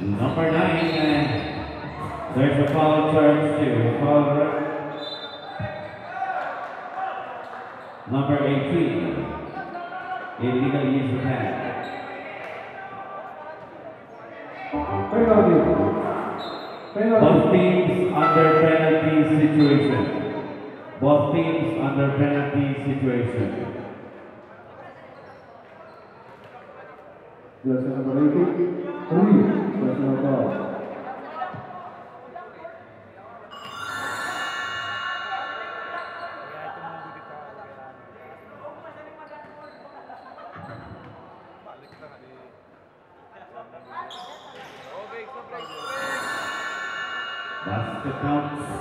Number nine, uh, there's a foul charge too. Foul. Number 18, illegal use of hand. Both teams under penalty situation. Both teams under penalty situation. Number 18, three, personal foul. Basket the There's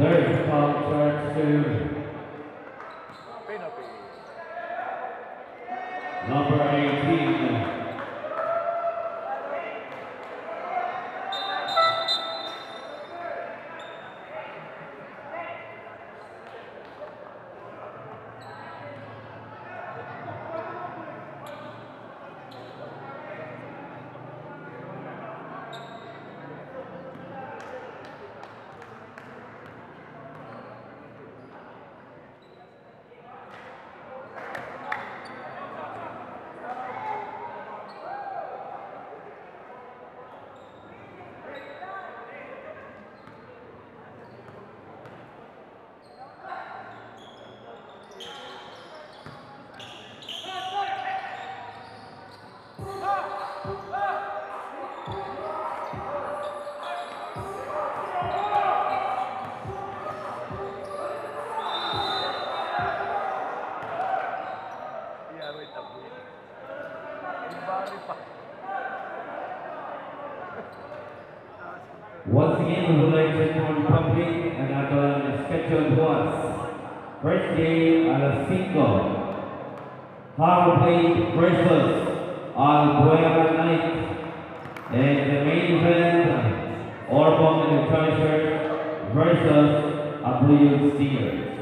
a foul charge to number 18. Once again, we would like to inform the public and our scheduled was first game alas 5. Harbour Plate versus Albuera Knight. And the main event, Orbon and Treasure versus Abreu Steelers.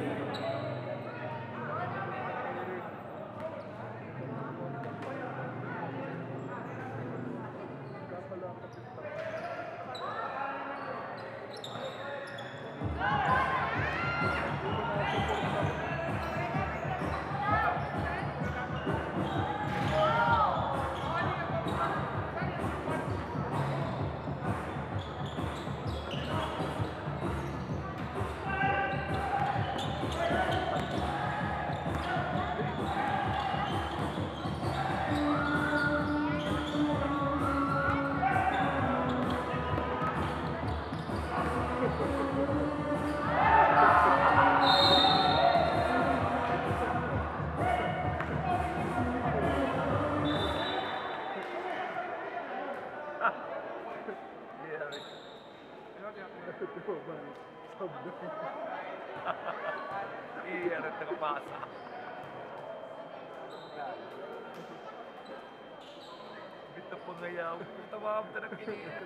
Thank you. loob. Iyarat na kapasa. Bit na pangayaw. Tawab na ng kinira.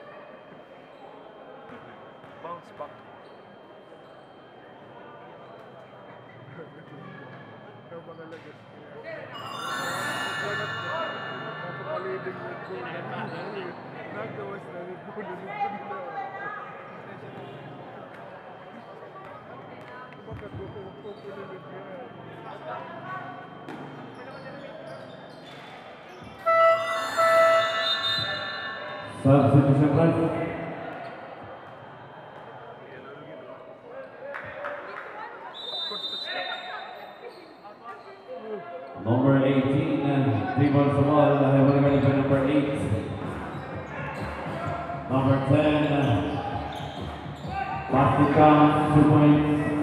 Bounce back. Ikaw mga lagas. Napakaliling Red Bull. Nagawas na Red Bull. Nagawas na Red ka? Substitution plus. Number 18, uh, dribble sa ball, nahihuli number 8. Number 10, uh, basket 2 points.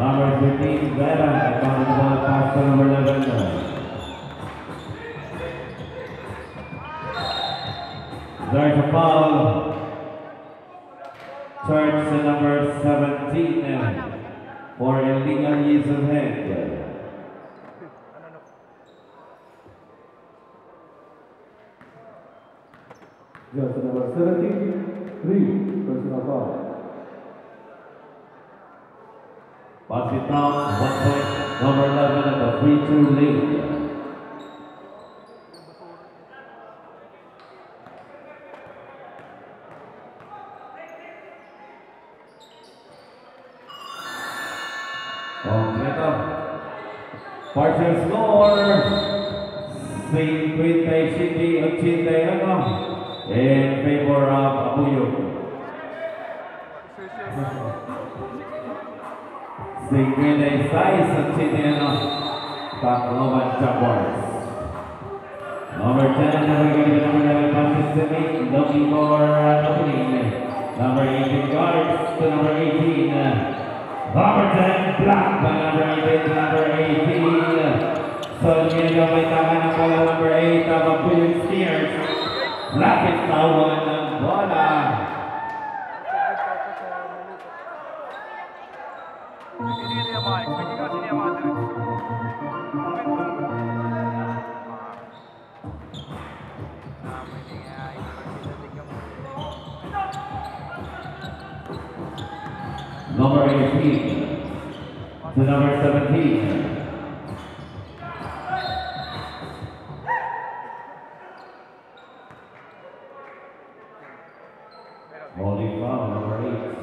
Number 15, Vera, accounted ball pass to number 11. uh, There's a foul. Charge to number 17 uh, for illegal use of hand. Jersey number 17, three, personal foul. Basket count, one point. Number 11 at the throw lead. Partial score. 57-81 in favor of Abuyog. 56-81 Tacloban Jaguars. Number 10, number 11, consistently looking for opening. Number 18 guards to number 18. Number 10, blocked by number 18 to number 18. So, medyo may tama ng bola number 8 ng Abuyog Steers. Lapit tawan ng bola. Number 18 to number 17. Holding foul, number 8.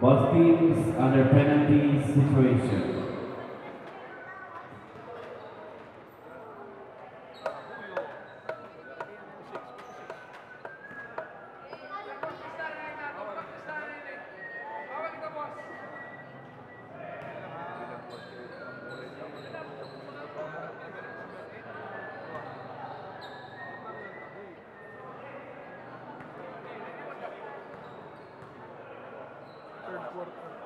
Both teams under penalty situation. Third